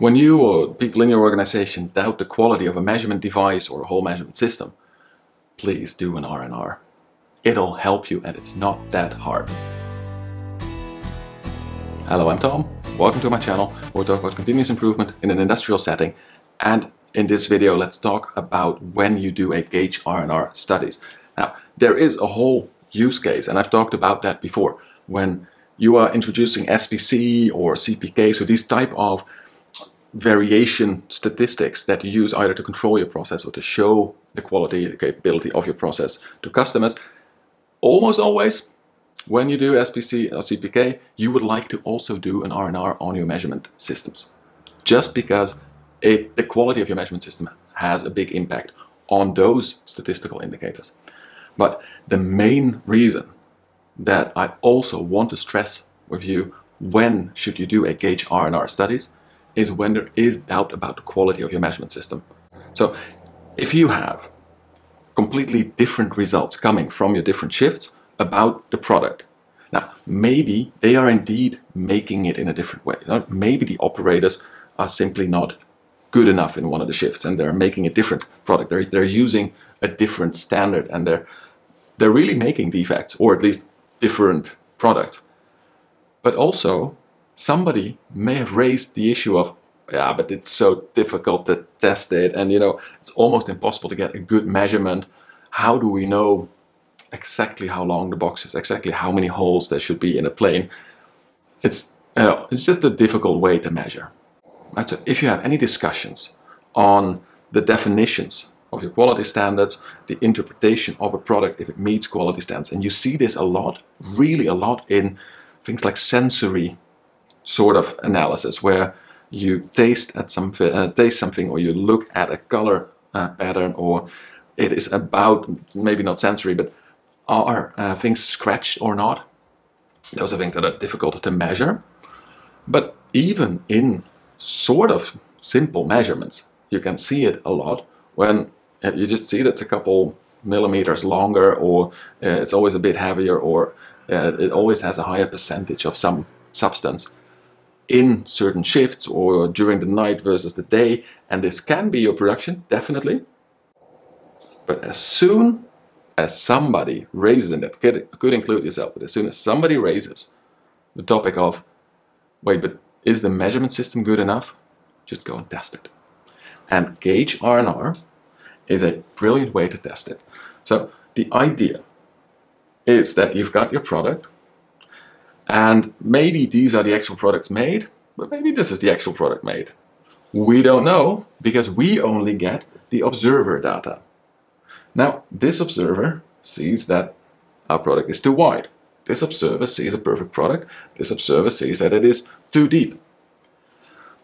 When you or people in your organization doubt the quality of a measurement device or a whole measurement system, please do an R&R. It'll help you and it's not that hard. Hello, I'm Tom. Welcome to my channel where we talk about continuous improvement in an industrial setting. And in this video, let's talk about when you do a gauge R&R studies. Now, there is a whole use case, and I've talked about that before, when you are introducing SPC or CPK, so these type of variation statistics that you use either to control your process or to show the quality, the capability of your process to customers. Almost always, when you do SPC or uh, CPK, you would like to also do an R&R on your measurement systems. Just because it, the quality of your measurement system has a big impact on those statistical indicators. But the main reason that I also want to stress with you when should you do a gauge R&R studies is when there is doubt about the quality of your measurement system. So if you have completely different results coming from your different shifts about the product, now maybe they are indeed making it in a different way. Maybe the operators are simply not good enough in one of the shifts and they're making a different product. They're, they're using a different standard and they're, they're really making defects or at least different product. But also somebody may have raised the issue of, yeah, but it's so difficult to test it, and you know, it's almost impossible to get a good measurement. How do we know exactly how long the box is, exactly how many holes there should be in a plane? It's, know, it's just a difficult way to measure. Right? So if you have any discussions on the definitions of your quality standards, the interpretation of a product if it meets quality standards, and you see this a lot, really a lot in things like sensory sort of analysis where you taste at some uh, taste something or you look at a color uh, pattern or it is about maybe not sensory but are uh, things scratched or not? Those are things that are difficult to measure. But even in sort of simple measurements you can see it a lot when uh, you just see that it's a couple millimeters longer or uh, it's always a bit heavier or uh, it always has a higher percentage of some substance in certain shifts or during the night versus the day. And this can be your production, definitely. But as soon as somebody raises, and that could, could include yourself, but as soon as somebody raises the topic of, wait, but is the measurement system good enough? Just go and test it. And gauge R&R is a brilliant way to test it. So the idea is that you've got your product, and maybe these are the actual products made, but maybe this is the actual product made. We don't know because we only get the observer data. Now, this observer sees that our product is too wide. This observer sees a perfect product. This observer sees that it is too deep.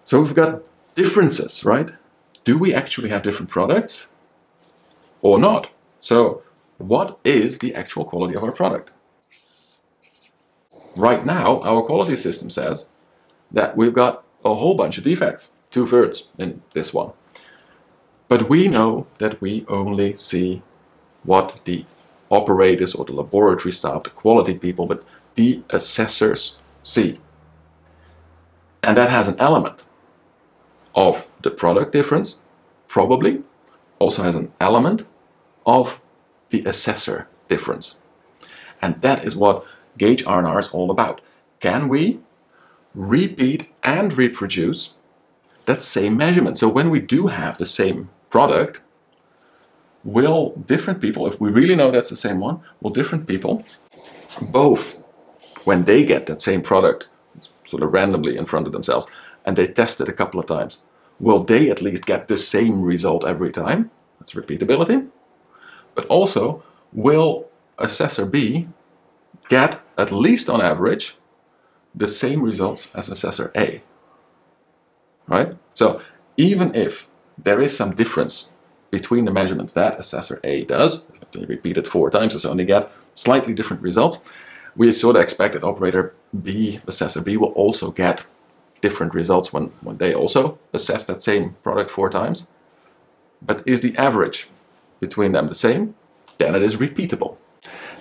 So we've got differences, right? Do we actually have different products or not? So what is the actual quality of our product? Right now, our quality system says that we've got a whole bunch of defects, two-thirds in this one. But we know that we only see what the operators or the laboratory staff, the quality people, but the assessors see. And that has an element of the product difference, probably, also has an element of the assessor difference. And that is what Gauge R&R is all about. Can we repeat and reproduce that same measurement? So when we do have the same product, will different people, if we really know that's the same one, will different people, both when they get that same product sort of randomly in front of themselves and they test it a couple of times, will they at least get the same result every time? That's repeatability. But also, will assessor B get, at least on average, the same results as assessor A. Right? So even if there is some difference between the measurements that assessor A does, you repeat it four times, or so only get slightly different results, we sort of expect that operator B, assessor B, will also get different results when, when they also assess that same product four times. But is the average between them the same? Then it is repeatable.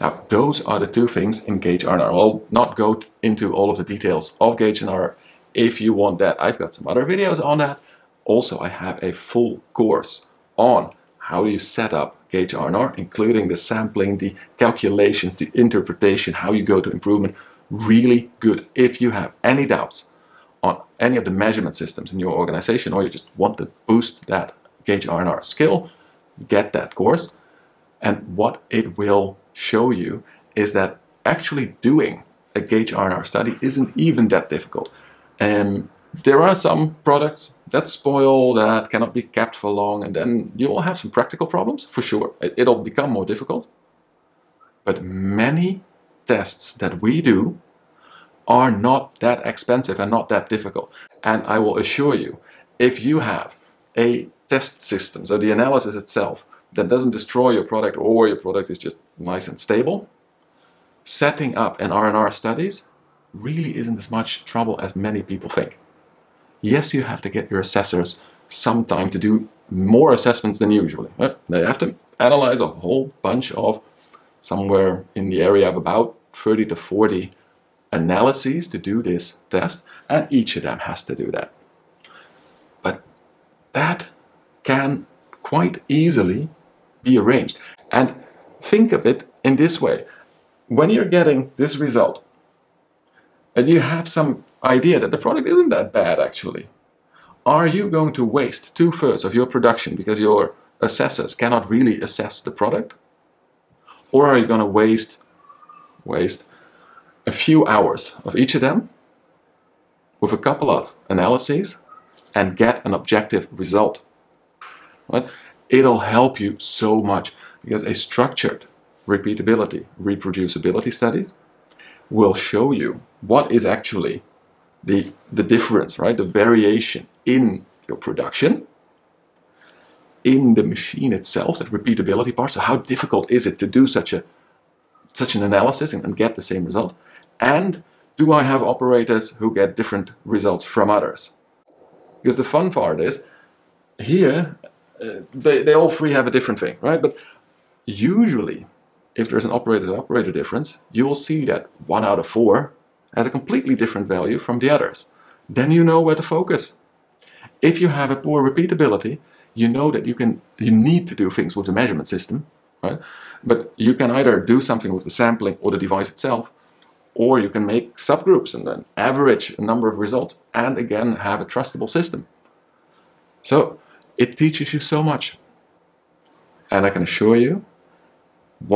Now, those are the two things in Gauge R&R. I'll not go into all of the details of Gauge R&R if you want that. I've got some other videos on that. Also, I have a full course on how you set up Gauge R&R, including the sampling, the calculations, the interpretation, how you go to improvement. Really good. If you have any doubts on any of the measurement systems in your organization or you just want to boost that Gauge R&R skill, get that course. And what it will show you is that actually doing a Gauge R&R study isn't even that difficult. And there are some products that spoil, that cannot be kept for long, and then you will have some practical problems, for sure. It'll become more difficult. But many tests that we do are not that expensive and not that difficult. And I will assure you, if you have a test system, so the analysis itself, that doesn't destroy your product or your product is just nice and stable, setting up an R&R studies really isn't as much trouble as many people think. Yes, you have to get your assessors some time to do more assessments than usually. They have to analyze a whole bunch of somewhere in the area of about 30 to 40 analyses to do this test, and each of them has to do that. But that can quite easily be arranged. And think of it in this way. When you're getting this result, and you have some idea that the product isn't that bad actually, are you going to waste two-thirds of your production because your assessors cannot really assess the product? Or are you going to waste, waste a few hours of each of them with a couple of analyses and get an objective result? Right? It'll help you so much because a structured repeatability, reproducibility studies will show you what is actually the, the difference, right? The variation in your production, in the machine itself, that repeatability part. So how difficult is it to do such a such an analysis and, and get the same result? And do I have operators who get different results from others? Because the fun part is, here, uh, they, they all three have a different thing, right? But usually, if there's an operator-to-operator difference, you will see that one out of four has a completely different value from the others. Then you know where to focus. If you have a poor repeatability, you know that you can you need to do things with the measurement system, right? But you can either do something with the sampling or the device itself, or you can make subgroups and then average a number of results and again have a trustable system. So it teaches you so much. And I can assure you,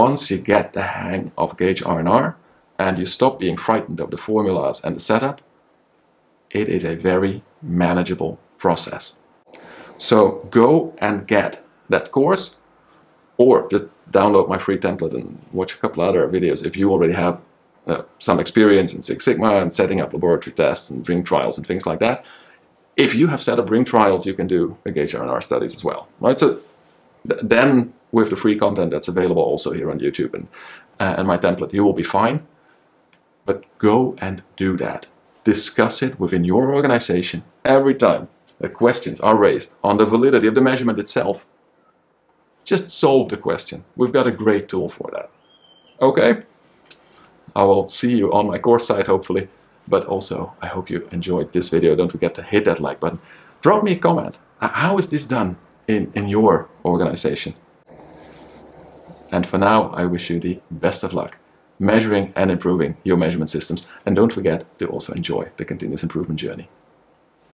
once you get the hang of Gauge R&R and you stop being frightened of the formulas and the setup, it is a very manageable process. So go and get that course or just download my free template and watch a couple other videos if you already have uh, some experience in Six Sigma and setting up laboratory tests and ring trials and things like that. If you have set up ring trials, you can do Gauge R&R studies as well, right? So th then with the free content that's available also here on YouTube and, uh, and my template, you will be fine. But go and do that. Discuss it within your organization every time that questions are raised on the validity of the measurement itself. Just solve the question. We've got a great tool for that. Okay? I will see you on my course site hopefully. But also, I hope you enjoyed this video. Don't forget to hit that like button. Drop me a comment. How is this done in, in your organization? And for now, I wish you the best of luck measuring and improving your measurement systems. And don't forget to also enjoy the continuous improvement journey.